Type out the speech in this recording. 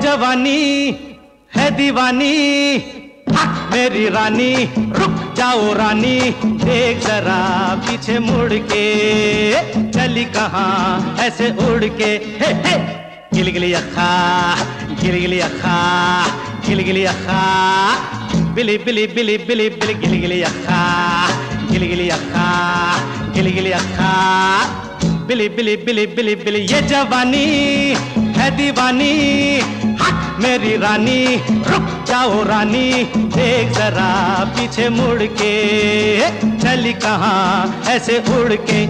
जवानी है दीवानी। मेरी रानी, रुक जाओ रानी। देख जरा पीछे मुड़ के। चली कहाँ? ऐसे उड़ के। हे हे। गिली अखा, गिल गिली अखा, गिल गिली अखा। बिली बिली बिली बिली बिली गिली गिली अखा गिली गिली अखा गिली गिली अखा बिली बिली बिली बिली बिली ये जवानी है दीवानी मेरी रानी रुक जाओ रानी देख जरा पीछे मुड़ के चली कहाँ ऐसे उड़ के